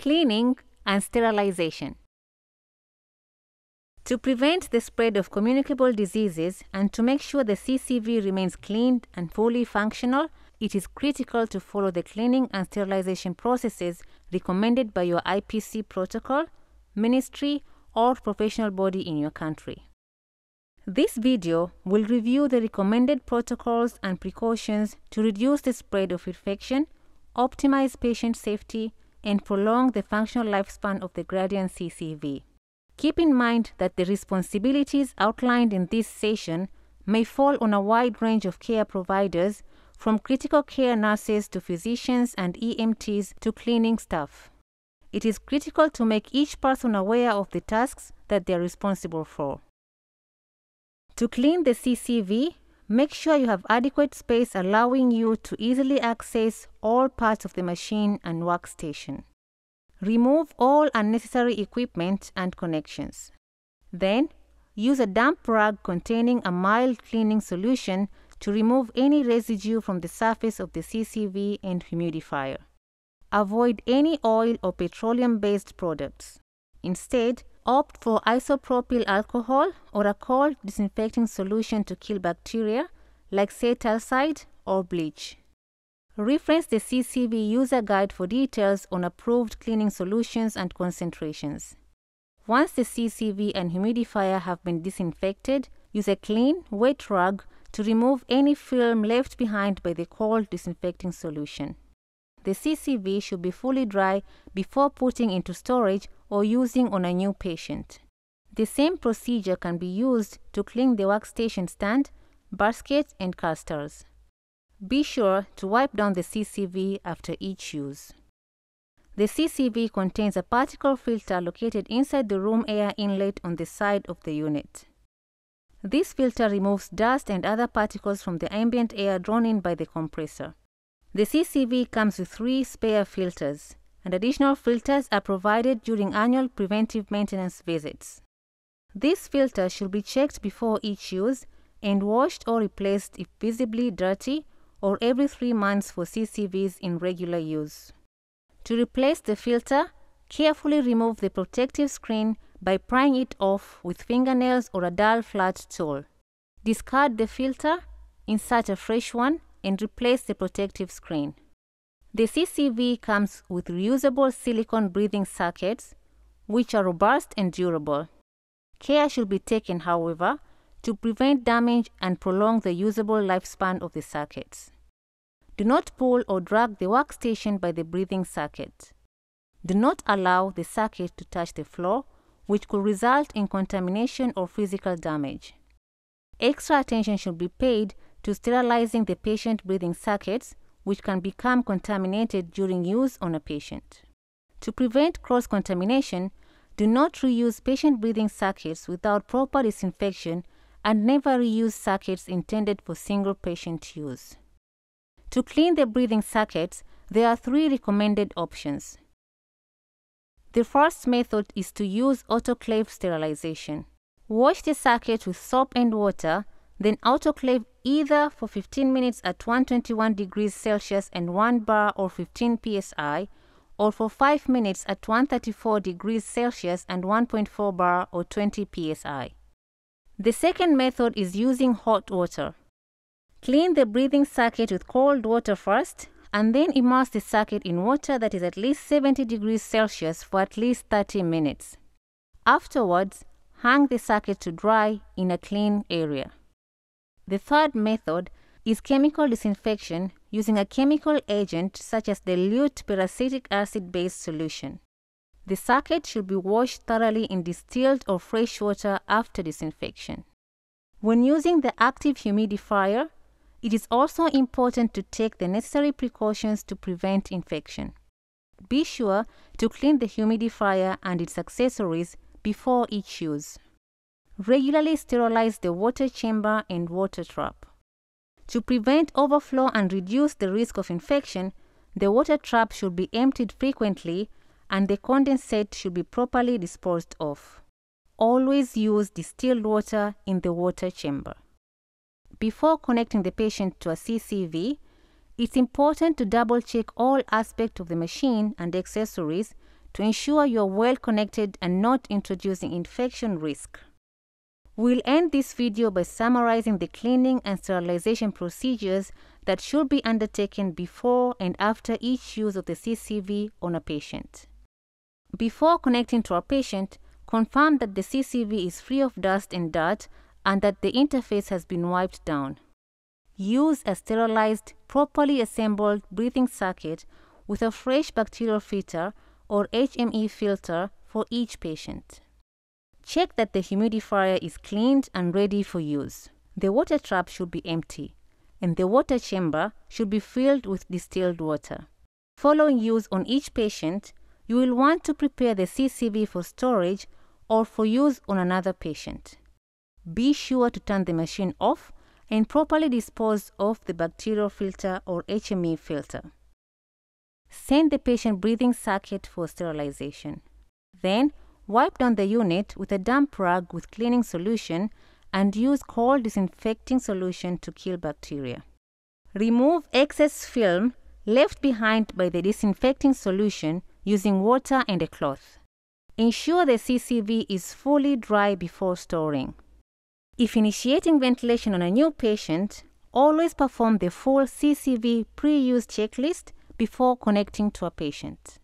Cleaning and sterilization. To prevent the spread of communicable diseases and to make sure the CCV remains clean and fully functional, it is critical to follow the cleaning and sterilization processes recommended by your IPC protocol, ministry, or professional body in your country. This video will review the recommended protocols and precautions to reduce the spread of infection, optimize patient safety, and prolong the functional lifespan of the Gradian CCV. Keep in mind that the responsibilities outlined in this session may fall on a wide range of care providers from critical care nurses to physicians and EMTs to cleaning staff. It is critical to make each person aware of the tasks that they are responsible for. To clean the CCV, make sure you have adequate space allowing you to easily access all parts of the machine and workstation. Remove all unnecessary equipment and connections. Then, use a damp rag containing a mild cleaning solution to remove any residue from the surface of the CCV and humidifier. Avoid any oil or petroleum based products. Instead, opt for isopropyl alcohol or a cold disinfecting solution to kill bacteria like Cetylcide or bleach. Reference the CCV user guide for details on approved cleaning solutions and concentrations. Once the CCV and humidifier have been disinfected, use a clean, wet rag to remove any film left behind by the cold disinfecting solution. The CCV should be fully dry before putting into storage or using on a new patient. The same procedure can be used to clean the workstation stand, baskets, and casters. Be sure to wipe down the CCV after each use. The CCV contains a particle filter located inside the room air inlet on the side of the unit. This filter removes dust and other particles from the ambient air drawn in by the compressor. The CCV comes with three spare filters, and additional filters are provided during annual preventive maintenance visits. These filters should be checked before each use and washed or replaced if visibly dirty or every three months for CCVs in regular use. To replace the filter, carefully remove the protective screen by prying it off with fingernails or a dull flat tool. Discard the filter, insert a fresh one, and replace the protective screen. The CCV comes with reusable silicone breathing circuits, which are robust and durable. Care should be taken, however, to prevent damage and prolong the usable lifespan of the circuits. Do not pull or drag the workstation by the breathing circuit. Do not allow the circuit to touch the floor, which could result in contamination or physical damage. Extra attention should be paid to sterilizing the patient breathing circuits, which can become contaminated during use on a patient. To prevent cross contamination, do not reuse patient breathing circuits without proper disinfection and never reuse circuits intended for single patient use. To clean the breathing circuits, there are three recommended options. The first method is to use autoclave sterilization. Wash the circuit with soap and water, then autoclave either for 15 minutes at 121 degrees Celsius and 1 bar or 15 psi, or for 5 minutes at 134 degrees Celsius and 1.4 bar or 20 psi. The second method is using hot water. Clean the breathing circuit with cold water first, and then immerse the circuit in water that is at least 70 degrees Celsius for at least 30 minutes. Afterwards, hang the circuit to dry in a clean area. The third method is chemical disinfection using a chemical agent such as dilute peracetic acid based solution. The circuit should be washed thoroughly in distilled or fresh water after disinfection. When using the active humidifier, it is also important to take the necessary precautions to prevent infection. Be sure to clean the humidifier and its accessories before each use. Regularly sterilize the water chamber and water trap. To prevent overflow and reduce the risk of infection, the water trap should be emptied frequently and the condensate should be properly disposed of. Always use distilled water in the water chamber. Before connecting the patient to a CCV, it's important to double check all aspects of the machine and accessories to ensure you're well connected and not introducing infection risk. We'll end this video by summarizing the cleaning and sterilization procedures that should be undertaken before and after each use of the CCV on a patient. Before connecting to a patient, confirm that the CCV is free of dust and dirt and that the interface has been wiped down. Use a sterilized, properly assembled breathing circuit with a fresh bacterial filter or HME filter for each patient. Check that the humidifier is cleaned and ready for use. The water trap should be empty, and the water chamber should be filled with distilled water. Following use on each patient, you will want to prepare the CCV for storage or for use on another patient. Be sure to turn the machine off and properly dispose of the bacterial filter or HME filter. Send the patient breathing circuit for sterilization. Then, wipe down the unit with a damp rag with cleaning solution and use cold disinfecting solution to kill bacteria. Remove excess film left behind by the disinfecting solution using water and a cloth. Ensure the CCV is fully dry before storing. If initiating ventilation on a new patient, always perform the full CCV pre-use checklist before connecting to a patient.